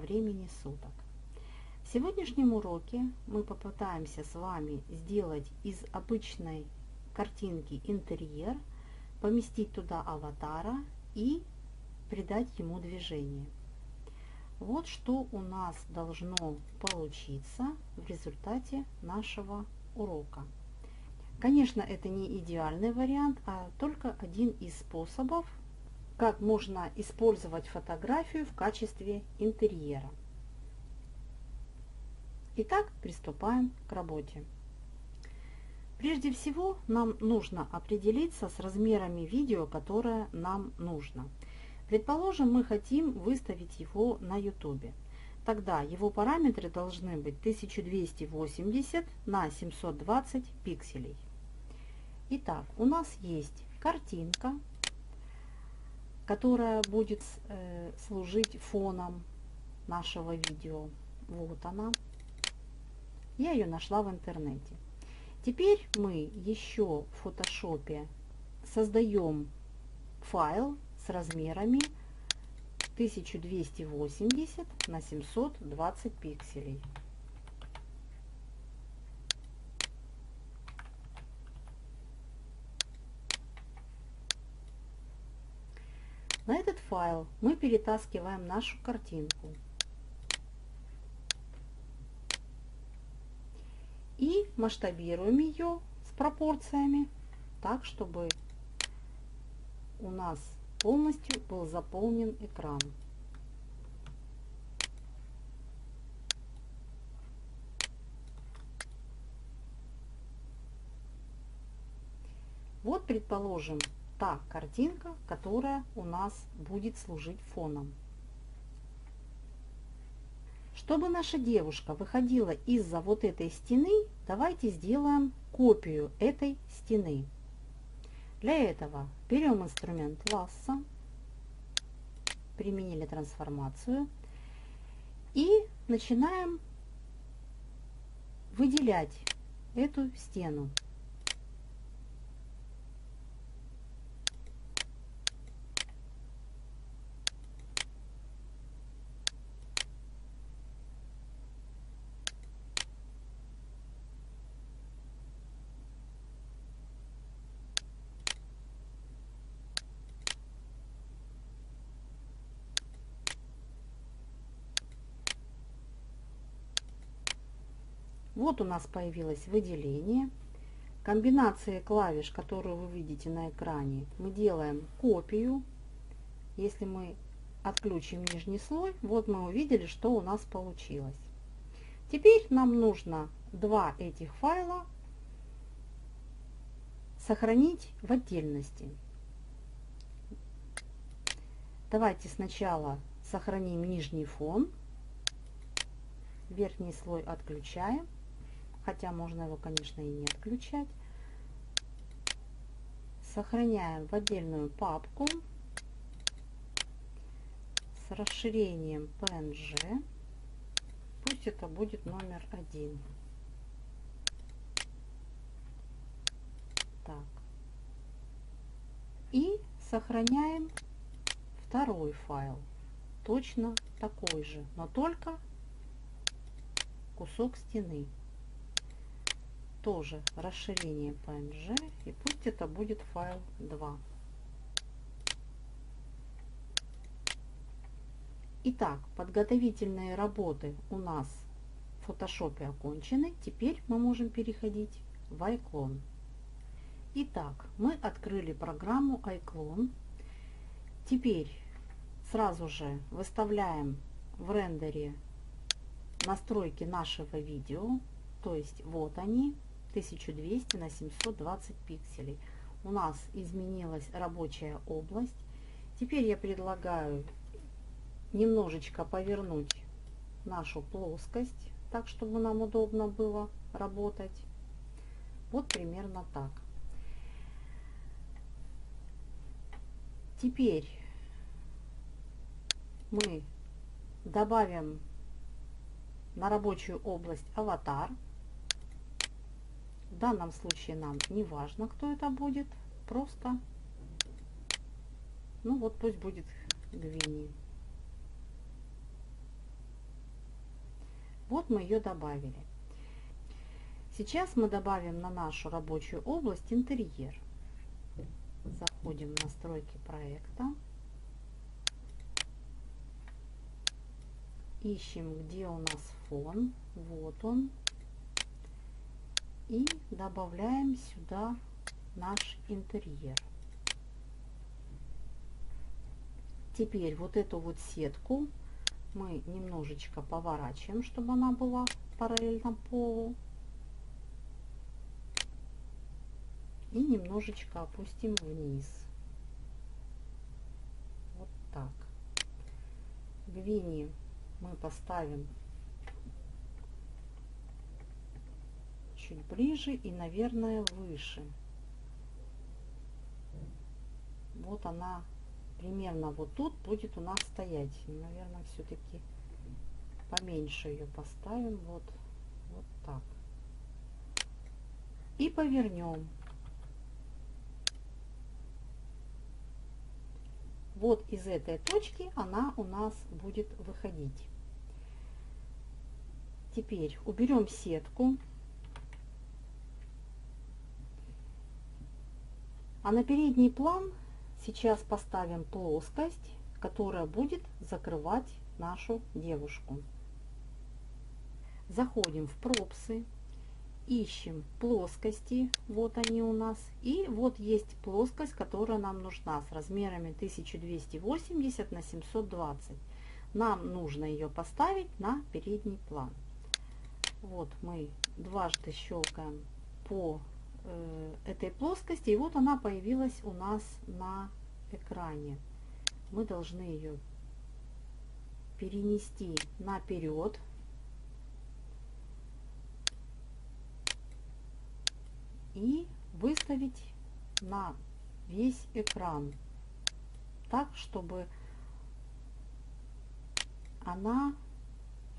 Времени суток! В сегодняшнем уроке мы попытаемся с вами сделать из обычной картинки интерьер, поместить туда аватара и придать ему движение. Вот что у нас должно получиться в результате нашего урока. Конечно, это не идеальный вариант, а только один из способов как можно использовать фотографию в качестве интерьера. Итак, приступаем к работе. Прежде всего, нам нужно определиться с размерами видео, которое нам нужно. Предположим, мы хотим выставить его на YouTube. Тогда его параметры должны быть 1280 на 720 пикселей. Итак, у нас есть картинка, которая будет э, служить фоном нашего видео. Вот она. Я ее нашла в интернете. Теперь мы еще в фотошопе создаем файл с размерами 1280 на 720 пикселей. На этот файл мы перетаскиваем нашу картинку. И масштабируем ее с пропорциями так, чтобы у нас полностью был заполнен экран. Вот, предположим, та картинка, которая у нас будет служить фоном. Чтобы наша девушка выходила из-за вот этой стены, давайте сделаем копию этой стены. Для этого берем инструмент ласса, применили трансформацию и начинаем выделять эту стену. Вот у нас появилось выделение. Комбинации клавиш, которую вы видите на экране, мы делаем копию. Если мы отключим нижний слой, вот мы увидели, что у нас получилось. Теперь нам нужно два этих файла сохранить в отдельности. Давайте сначала сохраним нижний фон, верхний слой отключаем хотя можно его, конечно, и не отключать. Сохраняем в отдельную папку с расширением PNG. Пусть это будет номер один. Так. И сохраняем второй файл. Точно такой же, но только кусок стены тоже расширение PNG и пусть это будет файл 2. Итак, подготовительные работы у нас в фотошопе окончены. Теперь мы можем переходить в iClone. Итак, мы открыли программу iClone. Теперь сразу же выставляем в рендере настройки нашего видео. То есть вот они, 1200 на 720 пикселей. У нас изменилась рабочая область. Теперь я предлагаю немножечко повернуть нашу плоскость, так, чтобы нам удобно было работать. Вот примерно так. Теперь мы добавим на рабочую область аватар. В данном случае нам не важно, кто это будет, просто, ну вот пусть будет Гвини. мы ее добавили. Сейчас мы добавим на нашу рабочую область интерьер. Заходим в настройки проекта. Ищем, где у нас фон. Вот он. И добавляем сюда наш интерьер. Теперь вот эту вот сетку мы немножечко поворачиваем, чтобы она была параллельно полу. И немножечко опустим вниз. Вот так. Гвини мы поставим чуть ближе и, наверное, выше. Вот она примерно вот тут будет у нас стоять. Наверное, все-таки поменьше ее поставим. Вот, вот так. И повернем. Вот из этой точки она у нас будет выходить. Теперь уберем сетку. А на передний план сейчас поставим плоскость, которая будет закрывать нашу девушку. Заходим в пропсы, ищем плоскости, вот они у нас, и вот есть плоскость, которая нам нужна с размерами 1280 на 720. Нам нужно ее поставить на передний план. Вот мы дважды щелкаем по этой плоскости, и вот она появилась у нас на экране. Мы должны ее перенести наперед. И выставить на весь экран. Так, чтобы она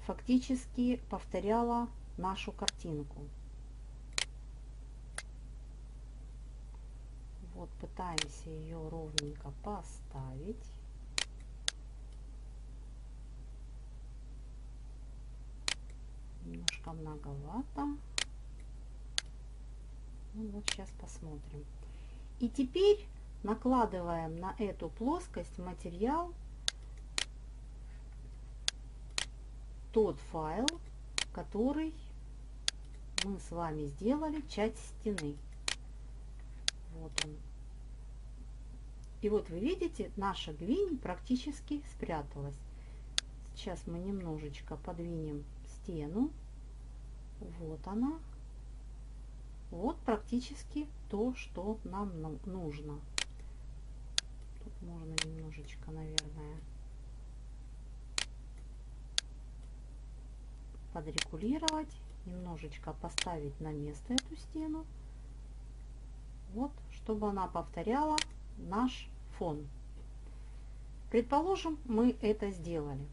фактически повторяла нашу картинку. Вот пытаемся ее ровненько поставить. Немножко многовато. Ну вот сейчас посмотрим. И теперь накладываем на эту плоскость материал тот файл, который мы с вами сделали часть стены. Вот он. И вот вы видите, наша гвинь практически спряталась. Сейчас мы немножечко подвинем стену. Вот она. Вот практически то, что нам нужно. Тут можно немножечко, наверное, подрегулировать, немножечко поставить на место эту стену. Вот, чтобы она повторяла наш фон. Предположим, мы это сделали.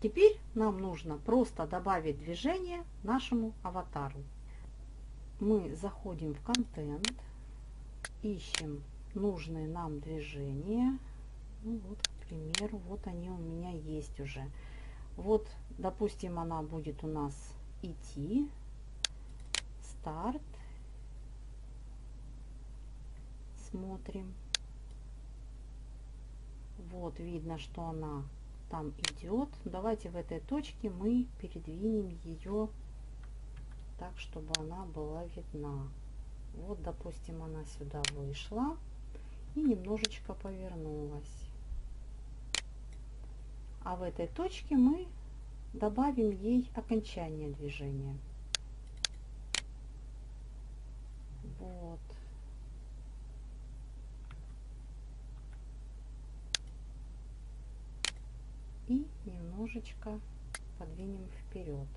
Теперь нам нужно просто добавить движение нашему аватару. Мы заходим в контент, ищем нужные нам движения. Ну вот, к примеру, вот они у меня есть уже. Вот, допустим, она будет у нас идти. Старт. Смотрим. Вот видно, что она там идет. Давайте в этой точке мы передвинем ее так, чтобы она была видна. Вот, допустим, она сюда вышла и немножечко повернулась. А в этой точке мы добавим ей окончание движения. Вот. и немножечко подвинем вперед.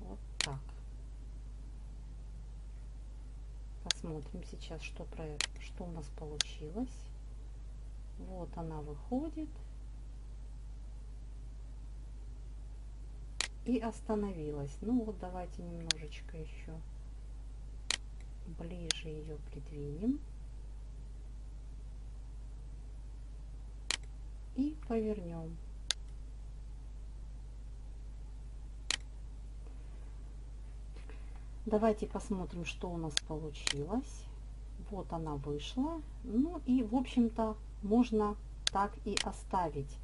Вот так. Посмотрим сейчас, что, про, что у нас получилось. Вот она выходит. И остановилась. Ну вот давайте немножечко еще ближе ее придвинем. и повернем. Давайте посмотрим, что у нас получилось. Вот она вышла. Ну и, в общем-то, можно так и оставить.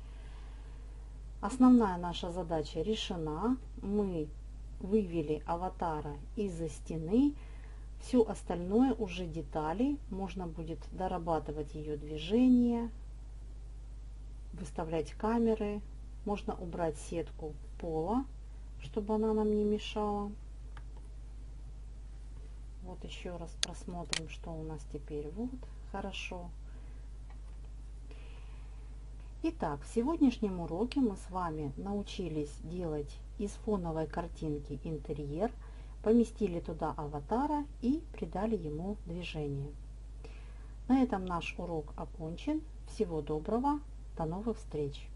Основная наша задача решена. Мы вывели аватара из-за стены. Все остальное уже детали. Можно будет дорабатывать ее движение, выставлять камеры. Можно убрать сетку пола, чтобы она нам не мешала. Вот еще раз просмотрим, что у нас теперь. Вот, хорошо. Итак, в сегодняшнем уроке мы с вами научились делать из фоновой картинки интерьер, поместили туда аватара и придали ему движение. На этом наш урок окончен. Всего доброго, до новых встреч!